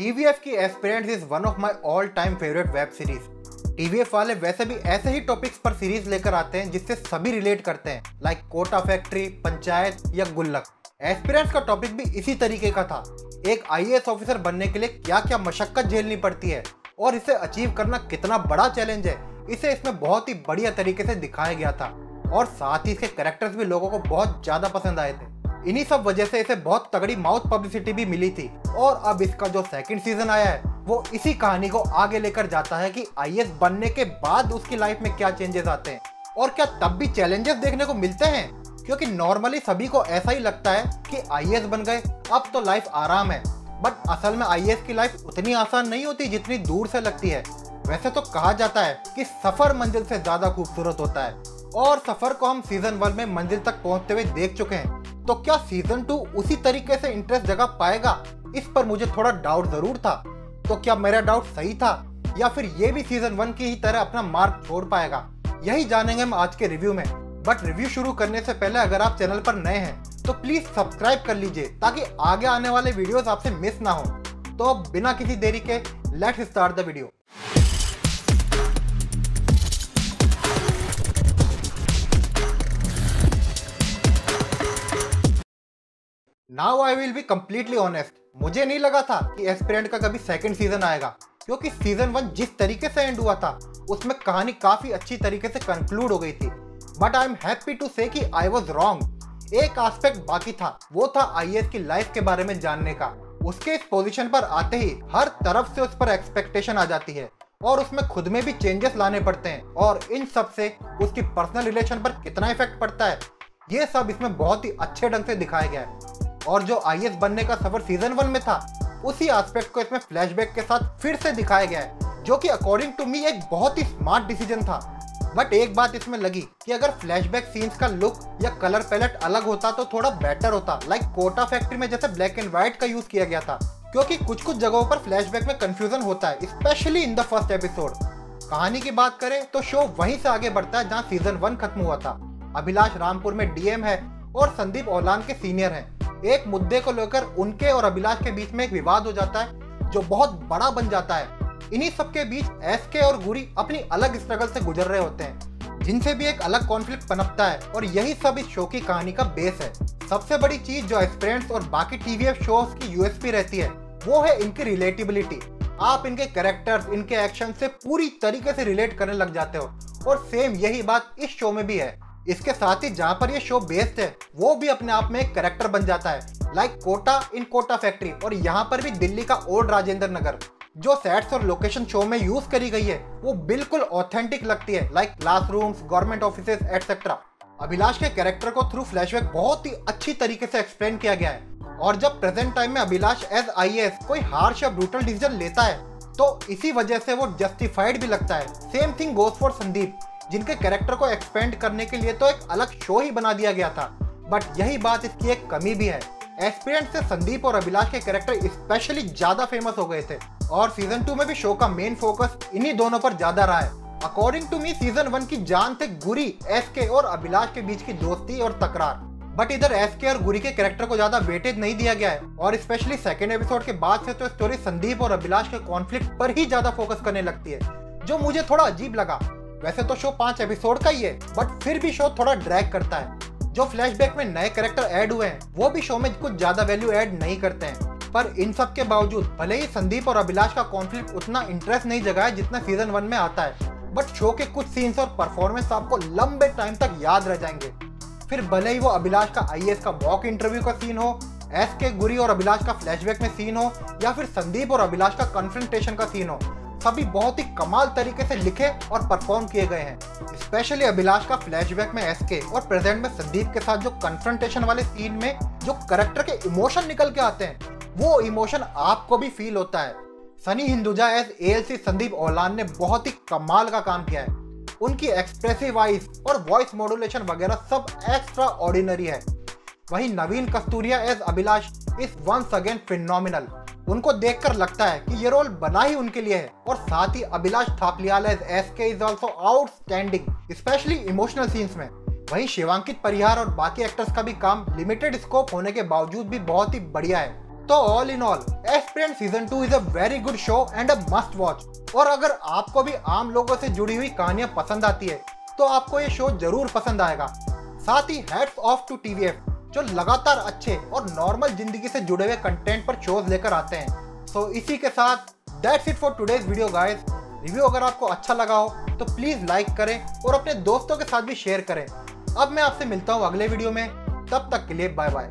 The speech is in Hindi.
टीवीएफ की aspirant is one of my all time favourite web series TVF वाले वैसे भी ऐसे ही टॉपिक्स पर सीरीज़ लेकर आते हैं जिससे सभी रिलेट करते हैं लाइक कोटा फैक्ट्री पंचायत या गुल्लक। एस्पिरेंट्स का टॉपिक भी इसी तरीके का था। एक आईएएस ऑफिसर बनने के लिए क्या क्या मशक्कत झेलनी पड़ती है और इसे अचीव करना कितना बड़ा चैलेंज है, इसे इसमें बहुत ही बढ़िया तरीके से दिखाया गया था। और साथ ही इसके कैरेक्टर्स भी लोगों को बहुत ज़्यादा पसंद आए थे। इन्हीं सब वजह से इसे बहुत तगड़ी माउथ पब्लिसिटी भी मिली थी। और अब इसका जो सेकंड सीज़न आया है, वो इसी कहानी को आगे लेकर जाता है कि आई बनने के बाद उसकी लाइफ में क्या चेंजेस आते हैं। और क्या तब भी चैलेंजेस देखने को मिलते हैं? क्योंकि नॉर्मली सभी को ऐसा ही लगता है कि आई बन गए, अब तो लाइफ आराम है। बट असल में आई की लाइफ उतनी आसान नहीं होती जितनी दूर से लगती है। वैसे तो कहा जाता है कि सफ़र मंजिल से ज़्यादा खूबसूरत होता है। और सफ़र को हम सीज़न वन में मंजिल तक पहुँचते हुए देख चुके हैं। तो क्या सीज़न टू उसी तरीके से इंटरेस्ट जगह पाएगा? इस पर मुझे थोड़ा डाउट ज़रूर था। तो क्या मेरा डाउट सही था? या फिर ये भी सीज़न वन की ही तरह अपना मार्क छोड़ पाएगा? यही जानेंगे हम आज के रिव्यू में। बट रिव्यू शुरू करने से पहले अगर आप चैनल पर नए हैं तो प्लीज़ सब्सक्राइब कर लीजिए, ताकि आगे आने वाले वीडियोस आपसे मिस ना हो। तो अब बिना किसी देरी के let's start the video now I will be completely honest मुझे नहीं लगा था कि एस्पिरेंट का कभी सेकंड सीज़न आएगा, क्योंकि सीज़न वन जिस तरीके से एंड हुआ था, उसमें कहानी काफ़ी अच्छी तरीके से कंक्लूड हो गई थी। But I am happy to say कि आई वॉज़ रॉन्ग एक एस्पेक्ट बाकी था, वो था आई की लाइफ के बारे में जानने का। उसके इस पोजीशन पर आते ही हर तरफ़ से उस पर एक्सपेक्टेशन आ जाती है, और उसमें खुद में भी चेंजेस लाने पड़ते हैं, और इन सबसे उसकी पर्सनल रिलेशन पर कितना इफ़ेक्ट पड़ता है, ये सब इसमें बहुत ही अच्छे ढंग से दिखाया गया है। और जो आई बनने का सफ़र सीज़न वन में था, उसी एस्पेक्ट को इसमें फ्लैशबैक के साथ फिर से दिखाया गया है, जो कि अकॉर्डिंग टू मी एक बहुत ही स्मार्ट डिसीज़न था। बट एक बात इसमें लगी कि अगर फ्लैशबैक सीन्स का लुक या कलर पैलेट अलग होता तो थोड़ा बेटर होता लाइक कोटा फैक्ट्री में जैसे ब्लैक एंड व्हाइट का यूज़ किया गया था, क्योंकि कुछ कुछ जगहों पर फ्लैशबैक में कंफ्यूजन होता है specially in the first episode कहानी की बात करें तो शो वहीं से आगे बढ़ता है जहाँ सीज़न वन खत्म हुआ था। अभिलाष रामपुर में डीएम है और संदीप औलान के सीनियर हैं। एक मुद्दे को लेकर उनके और अभिलाष के बीच में एक विवाद हो जाता है, जो बहुत बड़ा बन जाता है। इन्हीं सबके बीच एस के और गुरी अपनी अलग स्ट्रगल से गुजर रहे होते हैं, जिनसे भी एक अलग कॉन्फ्लिक्ट पनपता है, और यही सब इस शो की कहानी का बेस है। सबसे बड़ी चीज़ जो एक्सपीरियंस और बाकी टीवीएफ शोज़ की यूएसपी रहती है, वो है इनकी रिलेटिबिलिटी आप इनके कैरेक्टर्स इनके एक्शन से पूरी तरीके से रिलेट करने लग जाते हो, और सेम यही बात इस शो में भी है। इसके साथ ही जहाँ पर ये शो बेस्ड है, वो भी अपने आप में एक करेक्टर बन जाता है। Like Kota in Kota factory और यहाँ पर भी दिल्ली का ओल्ड राजेंद्र नगर जो सेट्स और लोकेशन शो में यूज़ करी गई है, वो बिल्कुल ऑथेंटिक लगती है like classrooms government office etcetera Abhilash के कैरेक्टर को थ्रू फ्लैशबैक बहुत ही अच्छी तरीके से एक्सप्लेन किया गया है। और जब प्रेजेंट टाइम में अभिलाष एज आई कोई हार्श या ब्रूटल डिसीज़न लेता है तो इसी वजह से वो जस्टिफाइड भी लगता है। Same thing goes for Sandeep जिनके कैरेक्टर को एक्सपेंड करने के लिए तो एक अलग शो ही बना दिया गया था। बट यही बात इसकी एक कमी भी है। एक्सपीरियंस से संदीप और अभिलाष के कैरेक्टर स्पेशली ज़्यादा फ़ेमस हो गए थे। और सीज़न टू में भी शो का मेन फोकस इन्हीं दोनों पर ज़्यादा रहा है। According to me season one की जान थे गुरी एस के और अभिलाष के बीच की दोस्ती और तकरार। बट इधर एस के और गुरी के कैरेक्टर को ज़्यादा वेटेज नहीं दिया गया है। और स्पेशली सेकेंड एपिसोड के बाद से तो स्टोरी संदीप और अभिलाष के कॉन्फ्लिक्ट पर ही ज़्यादा फोकस करने लगती है। जो मुझे थोड़ा अजीब लगा। वैसे तो शो पाँच एपिसोड का ही है बट फिर भी शो थोड़ा ड्रैग करता है। जो फ्लैशबैक में नए कैरेक्टर ऐड हुए हैं, वो भी शो में कुछ ज़्यादा वैल्यू ऐड नहीं करते हैं। पर इन सब के बावजूद, भले ही संदीप और अभिलाष का कॉन्फ्लिक्ट उतना इंटरेस्ट नहीं जगा है जितना सीज़न वन में आता है बट शो के कुछ सीन्स और परफॉर्मेंस आपको लंबे टाइम तक याद रह जाएँगे। फिर भले ही वो अभिलाष का आई का मॉक इंटरव्यू का सीन हो एस के गुरी और अभिलाष का फ्लैशबैक में सीन हो, या फिर संदीप और अभिलाष का कन्फ्रंटेशन का सीन हो सभी बहुत ही कमाल तरीके से लिखे और परफॉर्म किए गए हैं। स्पेशली अभिलाष का फ्लैशबैक में एसके और प्रेजेंट में संदीप के साथ जो कन्फ्रंटेशन वाले सीन में जो करेक्टर के इमोशन निकल के आते हैं, वो इमोशन आपको भी फील होता है। सनी हिंदुजा एज ए संदीप ओलान ने बहुत ही कमाल का काम किया है। उनकी एक्सप्रेसिव वाइस और वॉइस मॉड्यूलेशन वगैरह सब एक्स्ट्रा ऑर्डिनरी है। वहीं Naveen Kasturia as Abhilash is once again phenomenal उनको देखकर लगता है कि ये रोल बना ही उनके लिए है। और साथ ही Abhilash Thapliyal as S K is also outstanding specially emotional scenes में। वहीं शिवांकित परिहार और बाकी एक्टर्स का भी काम लिमिटेड स्कोप होने के बावजूद भी बहुत ही बढ़िया है। तो all in all aspirant season two is a very good show and a must watch और अगर आपको भी आम लोगों से जुड़ी हुई कहानियाँ पसंद आती है तो आपको ये शो ज़रूर पसंद आएगा। साथ ही हेड्स ऑफ़ टू टीवीएफ जो लगातार अच्छे और नॉर्मल ज़िंदगी से जुड़े हुए कंटेंट पर शोज़ लेकर आते हैं। सो so, इसी के साथ that's it for today's video guys review अगर आपको अच्छा लगा हो तो प्लीज़ लाइक करें और अपने दोस्तों के साथ भी शेयर करें। अब मैं आपसे मिलता हूँ अगले वीडियो में। तब तक के लिए बाय बाय